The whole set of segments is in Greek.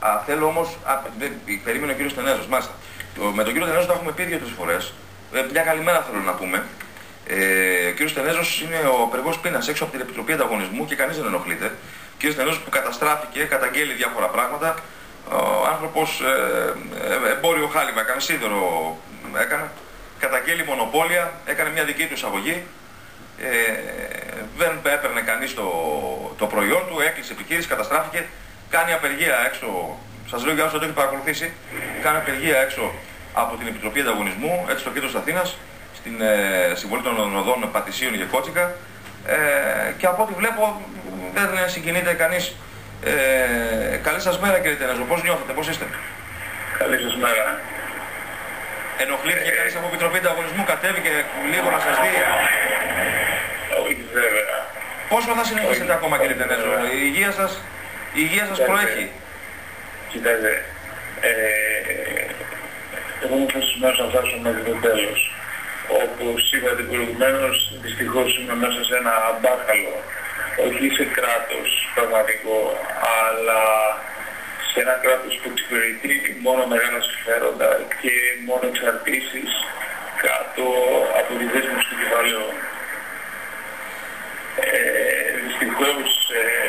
Α, θέλω όμως, α, δεν, περίμενε ο κύριος Τενέζος, μάλιστα. Το, με τον κύριο Τενέζο το έχουμε πει δύο-τρεις φορές. Ε, μια καλημέρα θέλω να πούμε. Ε, ο κύριος Τενέζος είναι ο απεργός πείνας έξω από την Επιτροπή Ανταγωνισμού και κανείς δεν ενοχλείται. Ο κύριος Τενέζος που καταστράφηκε, καταγγέλει διάφορα πράγματα. Ο άνθρωπος ε, ε, εμπόριο χάλιβα, έκανε σίδερο, έκανε, καταγγέλει μονοπόλια, έκανε μια δική του εισαγωγή. Ε, δεν έπαιρνε κανείς το, το προϊόν του, έκλεισε επιχείρηση, καταστράφηκε, κάνει απεργία έξω, σας λέω για όσους δεν το έχει παρακολουθήσει, κάνει απεργία έξω από την Επιτροπή Ανταγωνισμού, έτσι στο κέντρο της Αθήνας, στην ε, συμβολή των οδών Πατησίων και Κότσικα ε, και από ό,τι βλέπω δεν συγκινείται κανείς. Ε, καλή σας μέρα κύριε Τενέζο, πώς νιώθετε, πώς είστε; Καλή σας μέρα. Ενοχλήθηκε κανείς από Επιτροπή Ανταγωνισμού, κατέβηκε λίγο να σας δει; Όχι βέβαια. Πόσο θα συνεχίσετε ακόμα κύριε Τενέζο, η υγεία σας, η υγεία σας προέχει. Κοιτάξτε, ε, εγώ είμαι φασισμένος να φτάσω μέχρι το τέλος. Όπως είπατε προηγουμένως, δυστυχώς είμαι μέσα σε ένα μπάχαλο. Όχι σε κράτος πραγματικό, αλλά σε ένα κράτος που εξυπηρετεί μόνο μεγάλα συμφέροντα και μόνο εξαρτήσεις κάτω από τη δέσμευση του κεφαλαίου. Ε, δυστυχώς ε,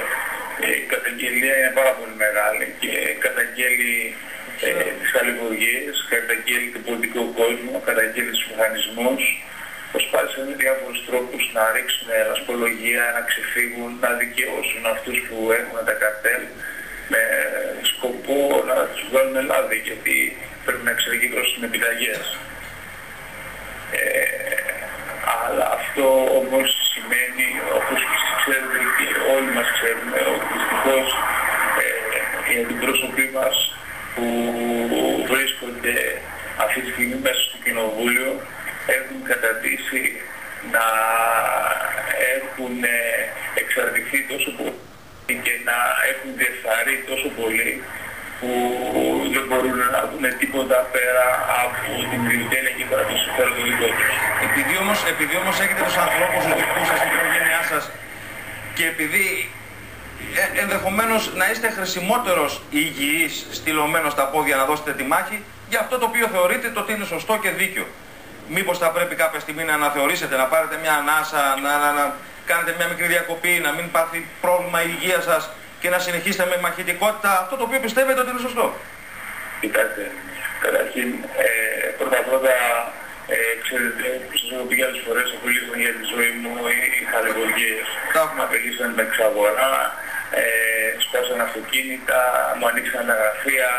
η καταγγελία είναι πάρα πολύ μεγάλη και καταγγέλει ε, τις χαλιβουργίες, καταγγέλει τον πολιτικό κόσμο, καταγγέλει τους μηχανισμούς, προσπάθησαν με διάφορους τρόπους να ρίξουν ασπολογία, να ξεφύγουν, να δικαιώσουν αυτούς που έχουν τα καρτέλ με σκοπό να τους βγάλουν λάδι γιατί πρέπει να εξεργικρώσουν επιταγές. Ε, αλλά αυτό όμως σημαίνει, όπως ξέρετε και όλοι μας ξέρουμε, ότι δυστυχώς ε, οι αντιπρόσωποι μας που βρίσκονται αυτή τη στιγμή μέσα στο Κοινοβούλιο έχουν κατατήσει να έχουν εξαρτηθεί τόσο πολύ και να έχουν διεφθαρεί τόσο πολύ που δεν μπορούν να δουν τίποτα πέρα από την ιδιωτέλεια και πέρα από το συμφέρον του δικό τους. Επειδή όμως, επειδή όμως έχετε τους ανθρώπους δικούς σας, την οικογένειά σας και επειδή ε, ενδεχομένως να είστε χρησιμότερος υγιής, στυλωμένος στα πόδια να δώσετε τη μάχη για αυτό το οποίο θεωρείτε το ότι είναι σωστό και δίκαιο. Μήπως θα πρέπει κάποια στιγμή να αναθεωρήσετε, να πάρετε μια ανάσα, να, να, να κάνετε μια μικρή διακοπή, να μην πάθει πρόβλημα η υγεία σας και να συνεχίσετε με μαχητικότητα αυτό το οποίο πιστεύετε ότι είναι σωστό. Κοιτάξτε, καταρχήν ε, πρώτα πρώτα ε, ξέρετε, σας έχω πει άλλες φορές απειλήσαν για τη ζωή μου οι χαλιβουργίες. Με απειλήσαν με εξαγορά, ε, σπάσαν αυτοκίνητα, μου ανοίξαν τα γραφεία,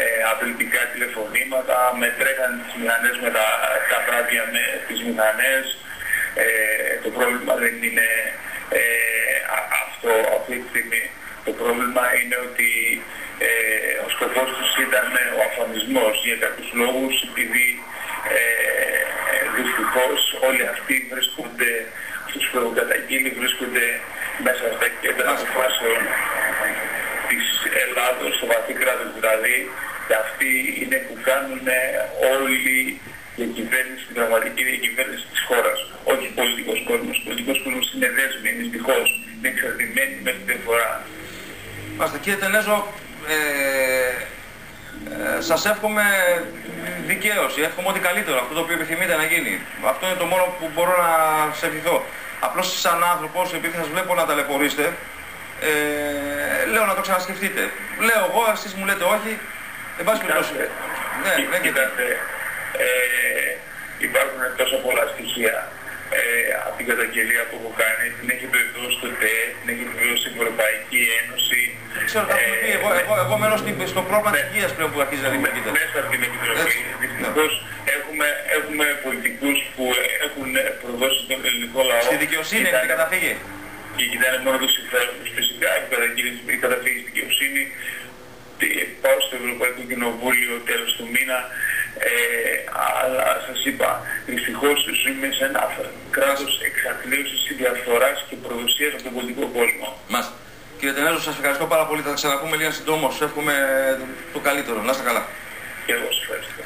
ε, απειλητικά τηλεφωνήματα, με τρέχαν τις μηχανές με τα, τα βράδια με τις μηχανές. Ε, το πρόβλημα δεν είναι ε, αυτό αυτή τη στιγμή. Το πρόβλημα είναι ότι ε, ο σκοπός τους ήταν ο αφανισμός για κάποιους λόγους επειδή ε, δυστυχώς όλοι αυτοί βρίσκονται, αυτούς που έχουν καταγγείλει βρίσκονται μέσα στα κέντρα αποφάσεων της Ελλάδος, στο βαθύ κράτος δηλαδή, και αυτοί είναι που κάνουν όλη η κυβέρνηση, την πραγματική διακυβέρνηση της χώρας. Όχι πολιτικός κόσμος. Ο πολιτικός κόσμος είναι δέσμη, είναι δυστυχώς, είναι εξαρτημένη με την διαφορά. Μάλιστα κύριε Τενέζο, ε, ε, σας εύχομαι δικαίωση, εύχομαι ό,τι καλύτερο, αυτό το οποίο επιθυμείτε να γίνει. Αυτό είναι το μόνο που μπορώ να σε ευχηθώ. Απλώς σαν άνθρωπος, επειδή σας βλέπω να ταλαιπωρήσετε, ε, λέω να το ξανασκεφτείτε. Λέω εγώ, εσείς μου λέτε όχι, εν πάση περιπτώσει. Ναι, δεν κοιτάξτε, ε, υπάρχουν τόσο πολλά στοιχεία ε, από την καταγγελία που έχω κάνει, την έχει επιβεβαιώσει το ΤΕ, την έχει επιβεβαιώσει η Ευρωπαϊκή Ένωση. Ξέρω, τα έχουμε πει. Εγώ, εγώ, εγώ μένω στην, στο πρόγραμμα της υγείας πλέον που αρχίζει να δημιουργείται. Μέσα από την Επιτροπή. Δυστυχώς έχουμε, έχουμε πολιτικούς που έχουν προδώσει τον ελληνικό λαό. Στη δικαιοσύνη έχετε καταφύγει; Και κοιτάνε μόνο το συμφέρον τους. Φυσικά έχει καταφύγει στη δικαιοσύνη. Πάω στο Ευρωπαϊκό Κοινοβούλιο τέλος του μήνα ε, αλλά σας είπα, δυστυχώς ζούμε σε ένα κράτος εξαθλίωσης, διαφθοράς και προδοσίας από τον πολιτικό κόσμο. Μας. Κύριε Τενέζο, σας ευχαριστώ πάρα πολύ. Θα ξαναπούμε λίγα συντόμως. Εύχομαι το καλύτερο. Να είστε καλά. Και εγώ σας ευχαριστώ.